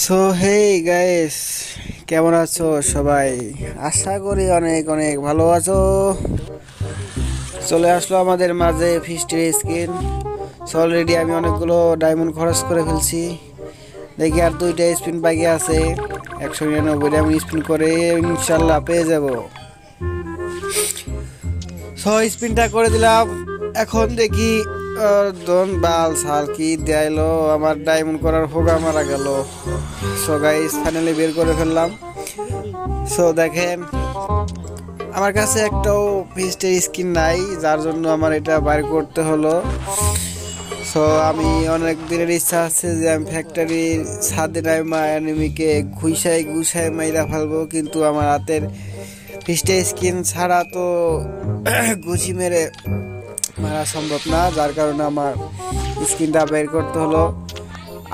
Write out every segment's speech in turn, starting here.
So hey guys কেমন আছো সবাই? আশা করি অনেক অনেক ভালো আছো। চলে আসলো আমাদের মাঝে ফিস্টের স্কিন সো অলরেডি আমি অনেকগুলো ডায়মন্ড খরচ করে ফেলছি। দেখি আর দুইটা স্পিন বাকি আছে। একশো নিরানব্বই ডায়মন্ড স্পিন করে ইনশাল্লাহ পেয়ে যাব। সো স্পিনটা করে দিলাম। এখন দেখি দন বাল সাল কি দেয়াইলো? আমার ডায়মন্ড করার হোগা মারা গেল। সো গাইস ফাইনালি বের করে ফেললাম। সো দেখেন, আমার কাছে একটাও ফিস্টের স্কিন নাই, যার জন্য আমার এটা বাইর করতে হলো। সো আমি অনেক দিনের ইচ্ছা আছে যে আমি ফ্যাক্টরির ছাদে নাইমা অ্যানিমিকে ঘুষাই ঘুষাই মাইরা ফেলব, কিন্তু আমার হাতের ফিস্টের স্কিন ছাড়া তো ঘুষি মেরে মারা সম্ভব না, যার কারণে আমার স্কিনটা বের করতে হলো।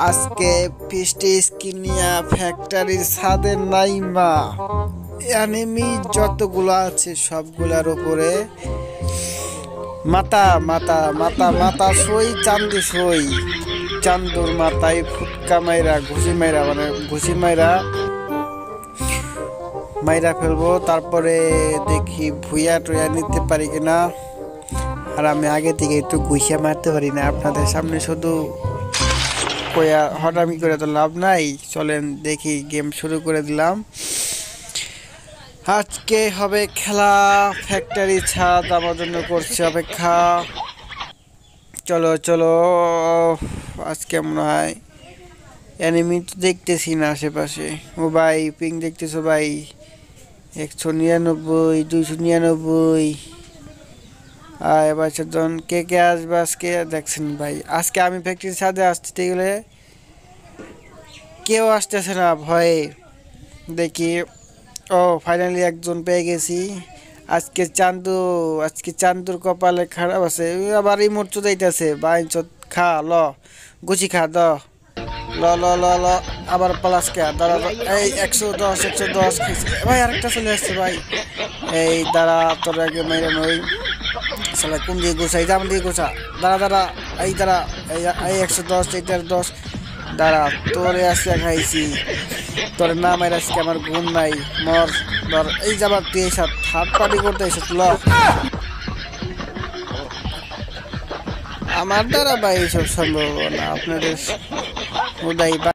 আজকে ফিস্টে স্কিন নিয়ে ফ্যাক্টরির ছাদে নাইমা অ্যানিমি যতগুলো আছে সবগুলার উপরে মাতা মাতা মাতা মাতা সই, চান্দি সই। চান্দুর মাথায় ফুটকা মাইরা, ঘুষি মাইরা মানে ঘুষি মাইরা মাইরা ফেলব। তারপরে দেখি ভুইয়া টুইয়া নিতে পারি কিনা। আর আমি আগে থেকে একটু ঘুষিয়া মারতে পারি না। আপনাদের সামনে শুধু কয়া হটামি করে তো লাভ নাই। চলেন দেখি গেম শুরু করে দিলাম। আজকে হবে খেলা। ফ্যাক্টরি ছাদ আমার জন্য করছে অপেক্ষা। চলো চলো। আজকে মনে হয় অ্যানিমি তো দেখতেছি না আশেপাশে। ও ভাই পিং দেখতেছো ভাই? একশো নিরানব্বই, দুইশো নিরানব্বই। এবার জন কে কে আসবে আজকে, দেখছেন ভাই, আজকে আমি ফ্যাক্টরির ছাদে আসতে গেলে কেউ আসতেছে না ভয়ে। দেখি, ও ফাইনালি একজন পেয়ে গেছি। আজকে চান্দু, আজকে চান্দুর কপালে খারাপ আছে। আবার এই মোর্চু যাইতেছে বাইন খা, ল গুছি খা, দ। ল ল ল ল, আবার প্লাস কে দাঁড়া এই একশো দশ একশো দশ। ভাই, আরেকটা চলে আসছে, ভাই। এই, দাঁড়া, তোর আগে মেরে। নই সালা কোন দিয়ে গোছা এই দাম দিয়ে গোছা। দাঁড়া দাঁড়া, এই দাঁড়া, এই একশো দশ এইটার দশ। দাঁড়া, তোরে আজকে খাইছি তোর নাম এর আজকে আমার ঘুম নাই, মর ধর এই যাবার তুই এই সাথ হাত পাটি করতে এসে ল। আমার দ্বারা ভাই এইসব সম্ভব না, আপনাদের